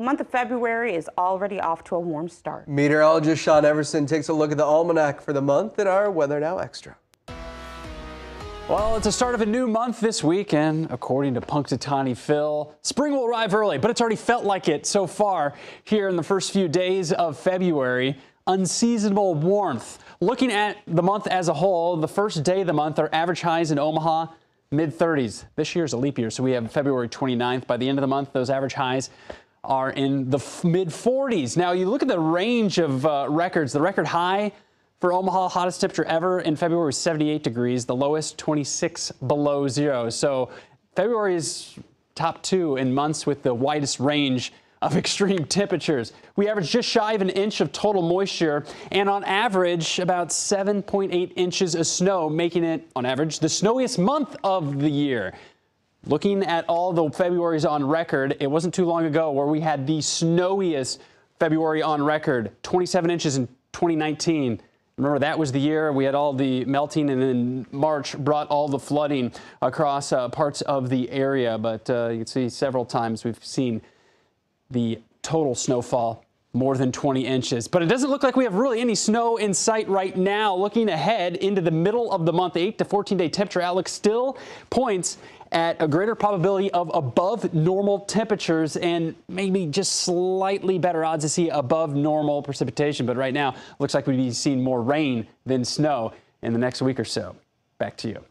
The month of February is already off to a warm start. Meteorologist Sean Everson takes a look at the almanac for the month in our Weather Now Extra. Well, it's the start of a new month this week, and according to Punxsutawney Phil, spring will arrive early, but it's already felt like it so far here in the first few days of February. Unseasonable warmth. Looking at the month as a whole, the first day of the month, our average highs in Omaha, mid 30s. This year is a leap year, so we have February 29th. By the end of the month, those average highs are in the mid 40s. Now, you look at the range of uh, records, the record high for Omaha, hottest temperature ever in February was 78 degrees, the lowest 26 below zero. So February is top two in months with the widest range of extreme temperatures. We average just shy of an inch of total moisture and on average about 7.8 inches of snow, making it on average the snowiest month of the year. Looking at all the Februarys on record, it wasn't too long ago where we had the snowiest February on record, 27 inches in 2019. Remember, that was the year we had all the melting, and then March brought all the flooding across uh, parts of the area. But uh, you can see several times we've seen the total snowfall more than 20 inches. But it doesn't look like we have really any snow in sight right now. Looking ahead into the middle of the month, 8 to 14 day temperature outlook still points at a greater probability of above normal temperatures and maybe just slightly better odds to see above normal precipitation. But right now, looks like we'd be seeing more rain than snow in the next week or so. Back to you.